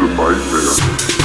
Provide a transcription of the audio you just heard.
a nightmare.